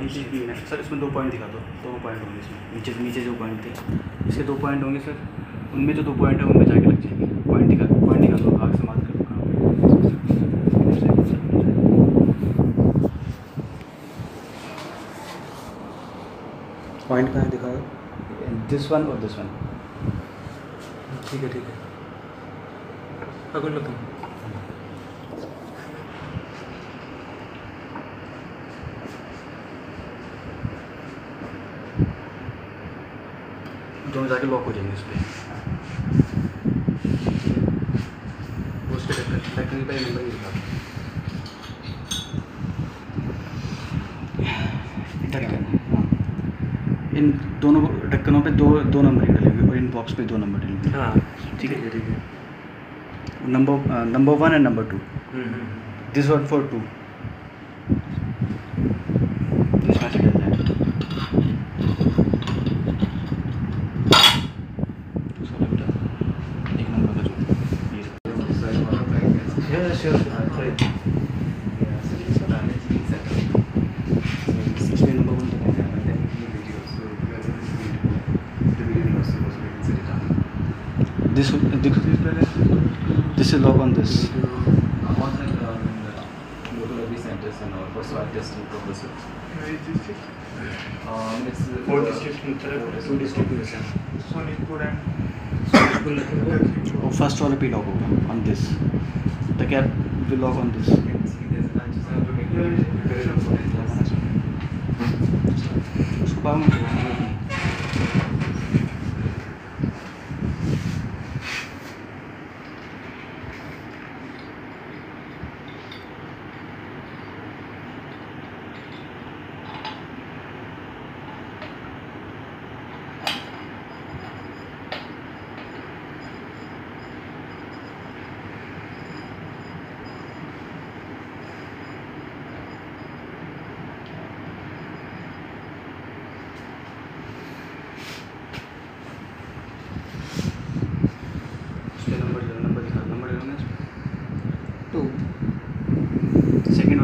नीचे है। सर इसमें दो पॉइंट दिखा दो। दो पॉइंट होंगे इसमें। नीचे नीचे जो पॉइंट थे। इसके दो पॉइंट होंगे सर। उनमें जो दो पॉइंट है उनमें जाके लग जाएँगे। पॉइंट दिखा पॉइंट दिखा दो। आग से मार कर। पॉइंट कहाँ दिखा दिस वन और दिस वन ठीक है ठीक है। पकड़ लो तुम। दोनों जाके लॉक हो जाएँगे इस पर उसके ढक्कन ढक्कन का नंबर ही ढक्कन हाँ। इन दोनों ढक्कनों पे दो दो नंबर ही डलेंगे और इन बॉक्स पे दो नंबर डलेंगे। हाँ ठीक है? ठीक है number number one and number two this one for two इसमें से डलता है दूसरा लगता है एक नंबर का जो ये Yes, yes, right. इसमें नंबर वन तो this this is lock on this for swab testing purposes. Um, it's Four districts in Uttarakhand, two districts in Assam. Sonitpur and और फ़र्स्ट वाला पे लॉक होगा on this the cap will lock on this you can see there's a bunch of sound to make the preparation for this. उसको पाओ मत उसके number number दिखा number देना Two.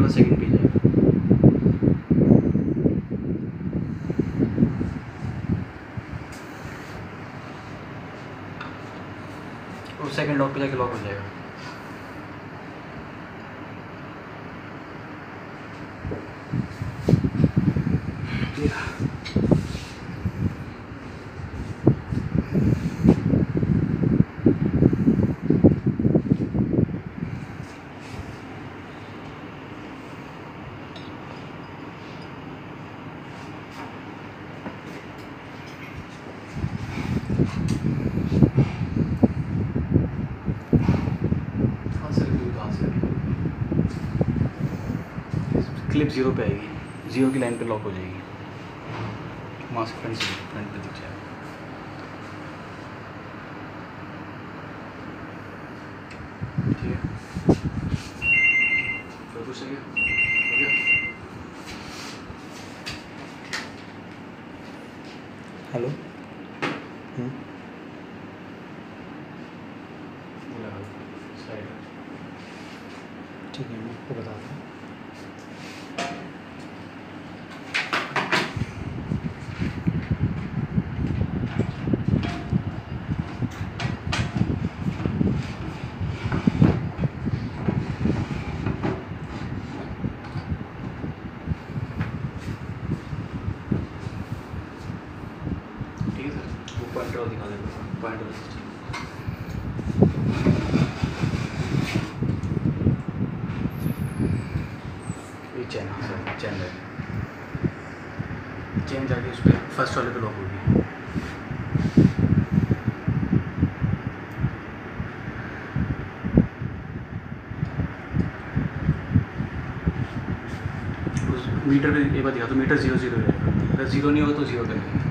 सेकंड second वो सेकंड लॉक पे जाके लॉक हो जाएगा हाँ सर व्यू तो हाँ सर क्लिप ज़ीरो पे आएगी। ज़ीरो की लाइन पे लॉक हो जाएगी। से फ्रंट से फ्रंट पे दिख जाएगा। ठीक है। फिर कुछ चाहिए हो हेलो। ठीक है मैं आपको बताता है। पॉइंटर और दिखा देगा पॉइंटर सिस्टम चैन हाँ सर चैन है चैन जाके उस पर फ़र्स्ट वाले पे लॉक होगी। मीटर पे एक बार दिखा तो मीटर ज़ीरो ज़ीरो रहेगा अगर ज़ीरो नहीं होगा तो ज़ीरो करेंगे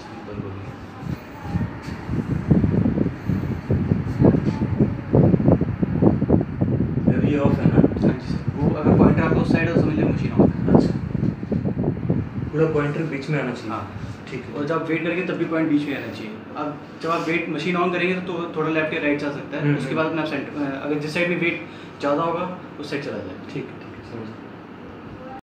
मछली बंद हो गई ऑफ़ है ना हाँ जी सर वो अगर पॉइंटर साइड समझ मशीन ऑफ़ अच्छा। पूरा पॉइंटर बीच में आना चाहिए। हाँ। ठीक है। और जब वेट करेंगे तब भी पॉइंट बीच में आना चाहिए। अब जब आप वेट मशीन ऑन करेंगे तो थोड़ा लेफ़्ट या राइट जा सकता है। हम्म, उसके हम्म। बाद अपना सेंटर अगर जिस साइड में वेट ज़्यादा होगा उस साइड चला जाए ठीक है ठीक है समझ